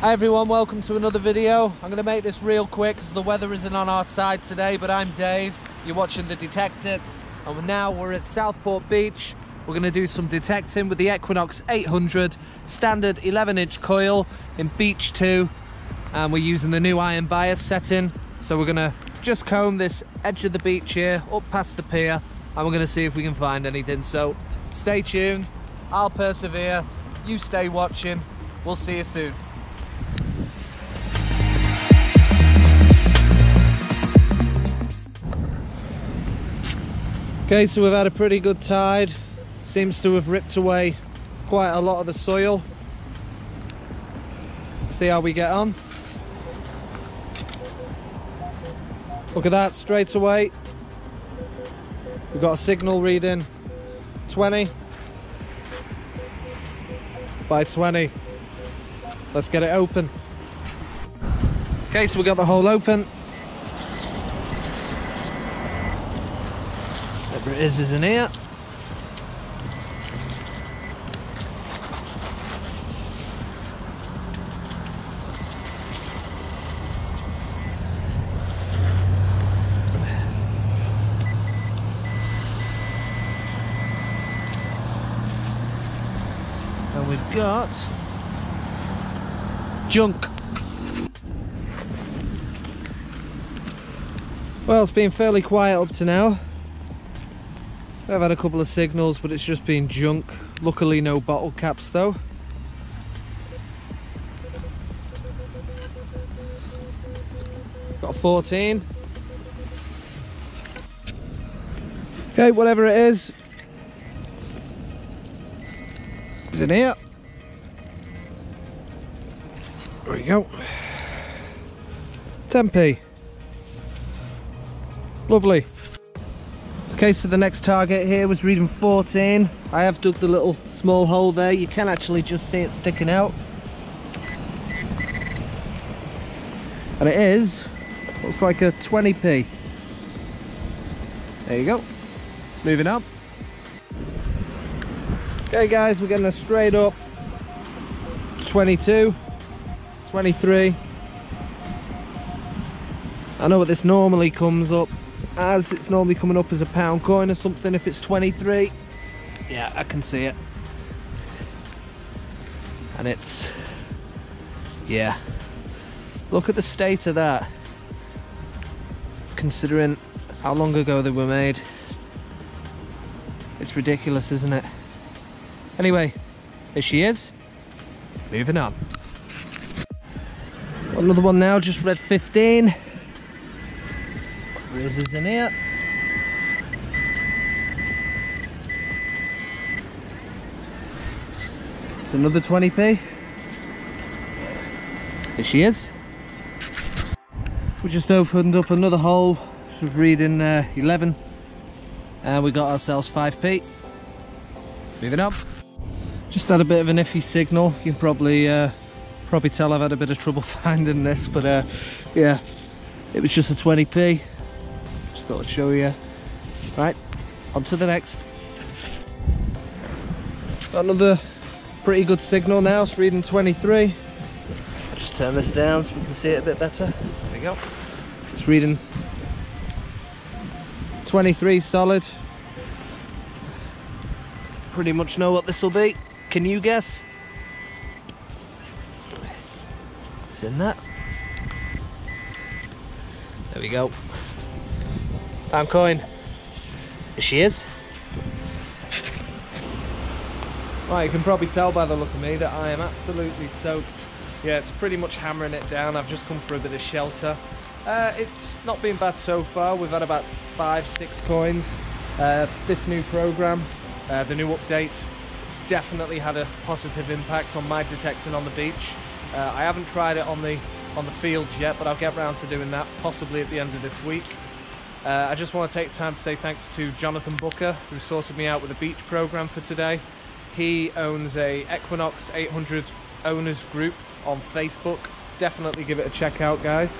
Hi everyone, welcome to another video. I'm going to make this real quick because the weather isn't on our side today, but I'm Dave. You're watching The Detectits, and now we're at Southport Beach. We're going to do some detecting with the Equinox 800 standard 11 inch coil in Beach 2. And we're using the new iron bias setting. So we're going to just comb this edge of the beach here, up past the pier, and we're going to see if we can find anything. So stay tuned, I'll persevere, you stay watching, we'll see you soon. Okay, so we've had a pretty good tide. Seems to have ripped away quite a lot of the soil. See how we get on. Look at that, straight away. We've got a signal reading 20 by 20. Let's get it open. Okay, so we got the hole open. Whatever it is is in here. And we've got junk. Well, it's been fairly quiet up to now. I've had a couple of signals, but it's just been junk. Luckily, no bottle caps though. Got a 14. Okay, whatever it is, is in here. There we go. 10p. Lovely. Okay, so the next target here was reading 14. I have dug the little small hole there. You can actually just see it sticking out. And it is, looks like a 20p. There you go. Moving up. Okay guys, we're getting a straight up 22, 23. I know what this normally comes up as. It's normally coming up as a pound coin or something if it's 23. Yeah, I can see it. And it's, yeah. Look at the state of that. Considering how long ago they were made. It's ridiculous, isn't it? Anyway, here she is. Moving on. Another one now, just read 15. Riz is in here. It's another 20p. Here she is. We just opened up another hole, so we're reading uh, 11. And we got ourselves 5p. Moving up. Just had a bit of an iffy signal. You can probably uh, probably tell I've had a bit of trouble finding this, but uh, yeah, it was just a 20p. Thought I'd show you. Right, on to the next. Got another pretty good signal now, it's reading 23. I'll just turn this down so we can see it a bit better. There we go. It's reading 23 solid. Pretty much know what this will be. Can you guess? It's in that. There we go. Coin. Here she is. Right, you can probably tell by the look of me that I am absolutely soaked. Yeah, it's pretty much hammering it down. I've just come for a bit of shelter. Uh, it's not been bad so far. We've had about five, six coins. Uh, this new program, uh, the new update, it's definitely had a positive impact on my detecting on the beach. Uh, I haven't tried it on the on the fields yet, but I'll get round to doing that possibly at the end of this week. Uh, I just want to take time to say thanks to Jonathan Booker, who sorted me out with a beach program for today. He owns a Equinox 800 owners group on Facebook. Definitely give it a check out, guys.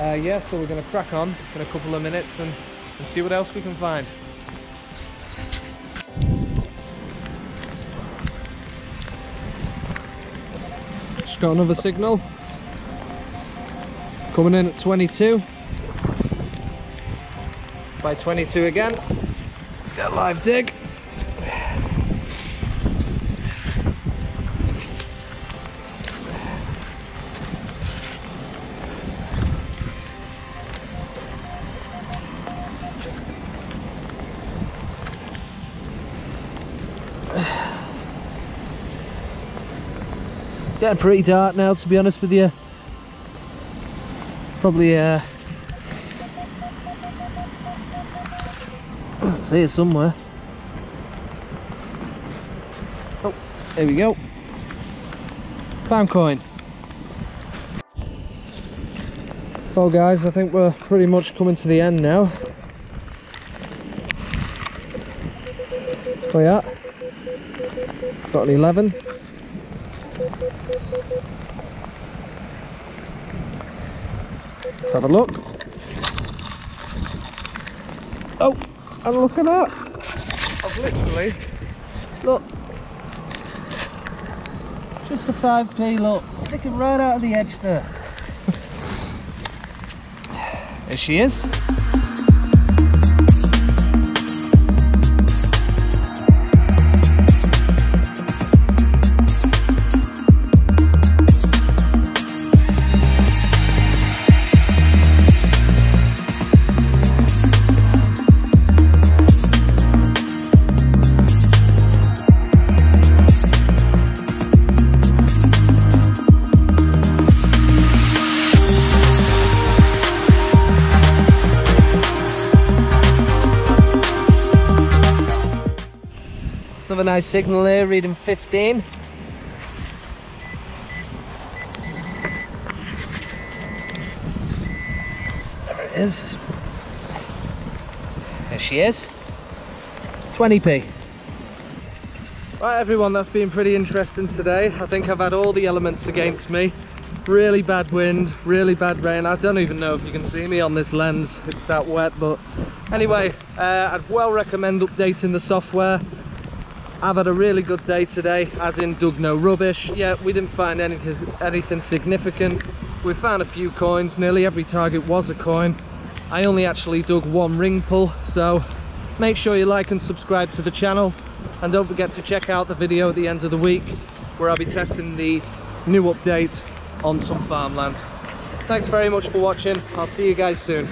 Uh, yeah, so we're going to crack on in a couple of minutes and, and see what else we can find. Just got another signal. Coming in at 22. By 22 again. Let's get a live dig. Getting pretty dark now to be honest with you. Probably uh it somewhere. Oh, there we go. Pound coin. Well guys, I think we're pretty much coming to the end now. You at? Got an 11. Let's have a look. Oh, and look at that. I've literally, look. Just a 5p, look. Sticking right out of the edge there. there she is. Another nice signal there, reading 15. There it is. There she is. 20p. Right everyone, that's been pretty interesting today. I think I've had all the elements against me. Really bad wind, really bad rain. I don't even know if you can see me on this lens. It's that wet, but anyway, uh, I'd well recommend updating the software. I've had a really good day today, as in dug no rubbish. Yeah, we didn't find anything, anything significant. We found a few coins, nearly every target was a coin. I only actually dug one ring pull, so make sure you like and subscribe to the channel. And don't forget to check out the video at the end of the week, where I'll be testing the new update on some farmland. Thanks very much for watching. I'll see you guys soon.